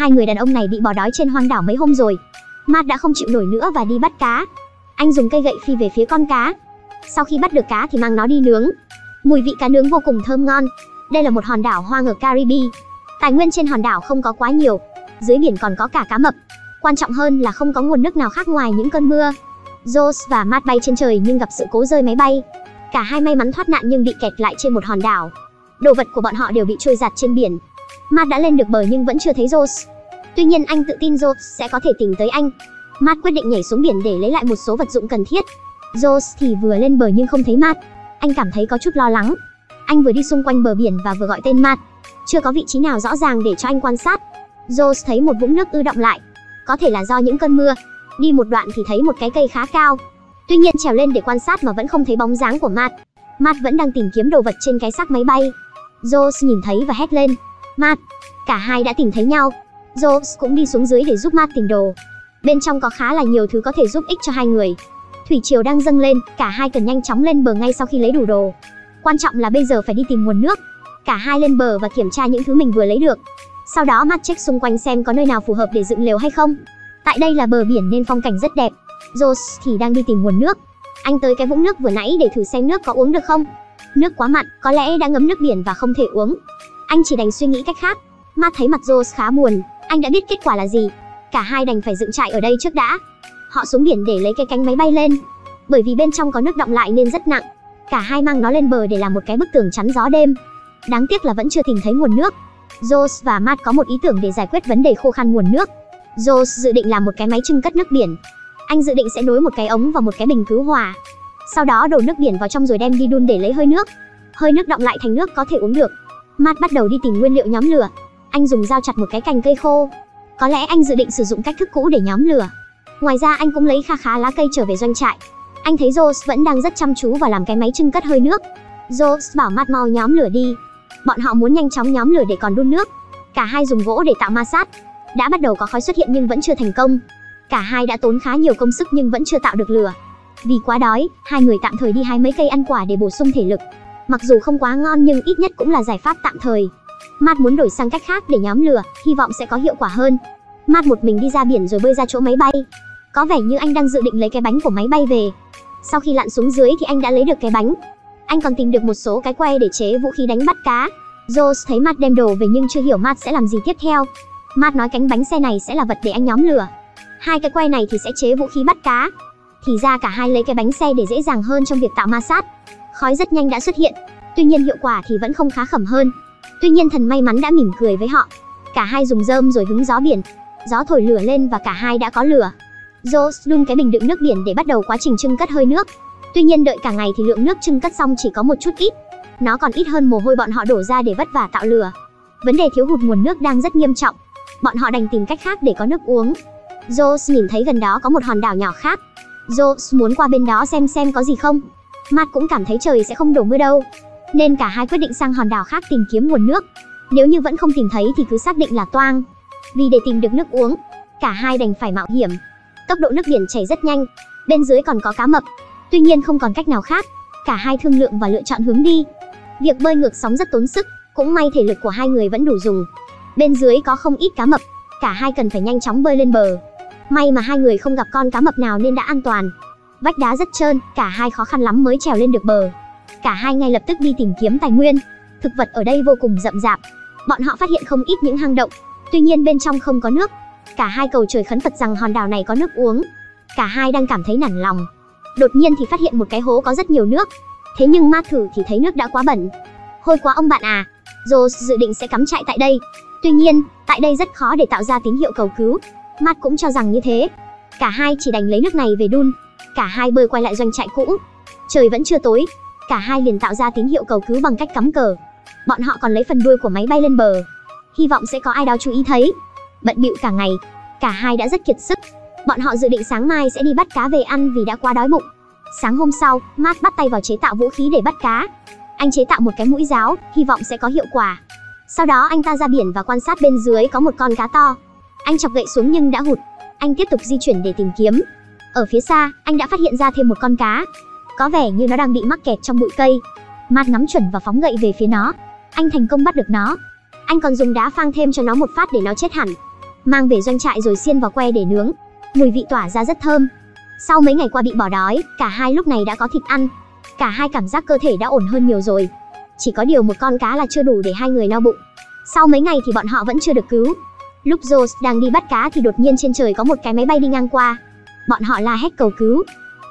Hai người đàn ông này bị bỏ đói trên hoang đảo mấy hôm rồi. Matt đã không chịu nổi nữa và đi bắt cá. Anh dùng cây gậy phi về phía con cá. Sau khi bắt được cá thì mang nó đi nướng. Mùi vị cá nướng vô cùng thơm ngon. Đây là một hòn đảo hoang ở Caribe. Tài nguyên trên hòn đảo không có quá nhiều. Dưới biển còn có cả cá mập. Quan trọng hơn là không có nguồn nước nào khác ngoài những cơn mưa. Rose và Matt bay trên trời nhưng gặp sự cố rơi máy bay. Cả hai may mắn thoát nạn nhưng bị kẹt lại trên một hòn đảo. Đồ vật của bọn họ đều bị trôi giạt trên biển. Matt đã lên được bờ nhưng vẫn chưa thấy Rose. Tuy nhiên anh tự tin Rose sẽ có thể tìm tới anh. Matt quyết định nhảy xuống biển để lấy lại một số vật dụng cần thiết. Rose thì vừa lên bờ nhưng không thấy Matt. Anh cảm thấy có chút lo lắng. Anh vừa đi xung quanh bờ biển và vừa gọi tên Matt. Chưa có vị trí nào rõ ràng để cho anh quan sát. Rose thấy một vũng nước ư động lại. Có thể là do những cơn mưa. Đi một đoạn thì thấy một cái cây khá cao. Tuy nhiên trèo lên để quan sát mà vẫn không thấy bóng dáng của Matt. Matt vẫn đang tìm kiếm đồ vật trên cái xác máy bay. Rose nhìn thấy và hét lên. Matt. Cả hai đã tìm thấy nhau. Jobs cũng đi xuống dưới để giúp Matt tìm đồ. Bên trong có khá là nhiều thứ có thể giúp ích cho hai người. Thủy triều đang dâng lên, cả hai cần nhanh chóng lên bờ ngay sau khi lấy đủ đồ. Quan trọng là bây giờ phải đi tìm nguồn nước. Cả hai lên bờ và kiểm tra những thứ mình vừa lấy được. Sau đó Matt check xung quanh xem có nơi nào phù hợp để dựng lều hay không. Tại đây là bờ biển nên phong cảnh rất đẹp. Jones thì đang đi tìm nguồn nước. Anh tới cái vũng nước vừa nãy để thử xem nước có uống được không. Nước quá mặn, có lẽ đã ngấm nước biển và không thể uống. Anh chỉ đành suy nghĩ cách khác. Matt thấy mặt Rose khá buồn, anh đã biết kết quả là gì. Cả hai đành phải dựng trại ở đây trước đã. Họ xuống biển để lấy cái cánh máy bay lên. Bởi vì bên trong có nước động lại nên rất nặng. Cả hai mang nó lên bờ để làm một cái bức tường chắn gió đêm. Đáng tiếc là vẫn chưa tìm thấy nguồn nước. Rose và Matt có một ý tưởng để giải quyết vấn đề khô khan nguồn nước. Rose dự định làm một cái máy trưng cất nước biển. Anh dự định sẽ nối một cái ống vào một cái bình cứu hỏa. Sau đó đổ nước biển vào trong rồi đem đi đun để lấy hơi nước. Hơi nước động lại thành nước có thể uống được. Matt bắt đầu đi tìm nguyên liệu nhóm lửa. Anh dùng dao chặt một cái cành cây khô. Có lẽ anh dự định sử dụng cách thức cũ để nhóm lửa. Ngoài ra anh cũng lấy kha khá lá cây trở về doanh trại. Anh thấy Rose vẫn đang rất chăm chú vào làm cái máy trưng cất hơi nước. Rose bảo Matt mau nhóm lửa đi. Bọn họ muốn nhanh chóng nhóm lửa để còn đun nước. Cả hai dùng gỗ để tạo ma sát. Đã bắt đầu có khói xuất hiện nhưng vẫn chưa thành công. Cả hai đã tốn khá nhiều công sức nhưng vẫn chưa tạo được lửa. Vì quá đói, hai người tạm thời đi hái mấy cây ăn quả để bổ sung thể lực. Mặc dù không quá ngon nhưng ít nhất cũng là giải pháp tạm thời. Matt muốn đổi sang cách khác để nhóm lửa, hy vọng sẽ có hiệu quả hơn. Matt một mình đi ra biển rồi bơi ra chỗ máy bay. Có vẻ như anh đang dự định lấy cái bánh của máy bay về. Sau khi lặn xuống dưới thì anh đã lấy được cái bánh. Anh còn tìm được một số cái que để chế vũ khí đánh bắt cá. Rose thấy Matt đem đồ về nhưng chưa hiểu Matt sẽ làm gì tiếp theo. Matt nói cánh bánh xe này sẽ là vật để anh nhóm lửa. Hai cái que này thì sẽ chế vũ khí bắt cá. Thì ra cả hai lấy cái bánh xe để dễ dàng hơn trong việc tạo ma sát. Khói rất nhanh đã xuất hiện. Tuy nhiên hiệu quả thì vẫn không khá khẩm hơn. Tuy nhiên thần may mắn đã mỉm cười với họ. Cả hai dùng rơm rồi hứng gió biển. Gió thổi lửa lên và cả hai đã có lửa. Jos đun cái bình đựng nước biển để bắt đầu quá trình trưng cất hơi nước. Tuy nhiên đợi cả ngày thì lượng nước trưng cất xong chỉ có một chút ít. Nó còn ít hơn mồ hôi bọn họ đổ ra để vất vả tạo lửa. Vấn đề thiếu hụt nguồn nước đang rất nghiêm trọng. Bọn họ đành tìm cách khác để có nước uống. Jos nhìn thấy gần đó có một hòn đảo nhỏ khác. Jos muốn qua bên đó xem xem có gì không. Matt cũng cảm thấy trời sẽ không đổ mưa đâu. Nên cả hai quyết định sang hòn đảo khác tìm kiếm nguồn nước. Nếu như vẫn không tìm thấy thì cứ xác định là toang. Vì để tìm được nước uống, cả hai đành phải mạo hiểm. Tốc độ nước biển chảy rất nhanh, bên dưới còn có cá mập. Tuy nhiên không còn cách nào khác, cả hai thương lượng và lựa chọn hướng đi. Việc bơi ngược sóng rất tốn sức, cũng may thể lực của hai người vẫn đủ dùng. Bên dưới có không ít cá mập, cả hai cần phải nhanh chóng bơi lên bờ. May mà hai người không gặp con cá mập nào nên đã an toàn. Vách đá rất trơn, cả hai khó khăn lắm mới trèo lên được bờ. Cả hai ngay lập tức đi tìm kiếm tài nguyên. Thực vật ở đây vô cùng rậm rạp. Bọn họ phát hiện không ít những hang động, tuy nhiên bên trong không có nước. Cả hai cầu trời khấn Phật rằng hòn đảo này có nước uống. Cả hai đang cảm thấy nản lòng. Đột nhiên thì phát hiện một cái hố có rất nhiều nước. Thế nhưng ma thử thì thấy nước đã quá bẩn. Hôi quá ông bạn à. Rose dự định sẽ cắm trại tại đây. Tuy nhiên, tại đây rất khó để tạo ra tín hiệu cầu cứu. Matt cũng cho rằng như thế. Cả hai chỉ đành lấy nước này về đun. Cả hai bơi quay lại doanh trại cũ. Trời vẫn chưa tối, cả hai liền tạo ra tín hiệu cầu cứu bằng cách cắm cờ. Bọn họ còn lấy phần đuôi của máy bay lên bờ. Hy vọng sẽ có ai đó chú ý thấy. Bận bịu cả ngày, cả hai đã rất kiệt sức. Bọn họ dự định sáng mai sẽ đi bắt cá về ăn vì đã quá đói bụng. Sáng hôm sau, Matt bắt tay vào chế tạo vũ khí để bắt cá. Anh chế tạo một cái mũi giáo, hy vọng sẽ có hiệu quả. Sau đó anh ta ra biển và quan sát bên dưới có một con cá to. Anh chọc gậy xuống nhưng đã hụt. Anh tiếp tục di chuyển để tìm kiếm. Ở phía xa, anh đã phát hiện ra thêm một con cá. Có vẻ như nó đang bị mắc kẹt trong bụi cây. Matt ngắm chuẩn và phóng gậy về phía nó. Anh thành công bắt được nó. Anh còn dùng đá phang thêm cho nó một phát để nó chết hẳn. mang về doanh trại rồi xiên vào que để nướng. Mùi vị tỏa ra rất thơm. Sau mấy ngày qua bị bỏ đói, cả hai lúc này đã có thịt ăn. Cả hai cảm giác cơ thể đã ổn hơn nhiều rồi. Chỉ có điều một con cá là chưa đủ để hai người no bụng. Sau mấy ngày thì bọn họ vẫn chưa được cứu. Lúc Rose đang đi bắt cá thì đột nhiên trên trời có một cái máy bay đi ngang qua. Bọn họ la hét cầu cứu.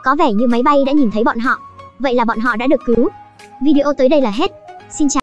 Có vẻ như máy bay đã nhìn thấy bọn họ. Vậy là bọn họ đã được cứu. Video tới đây là hết. Xin chào.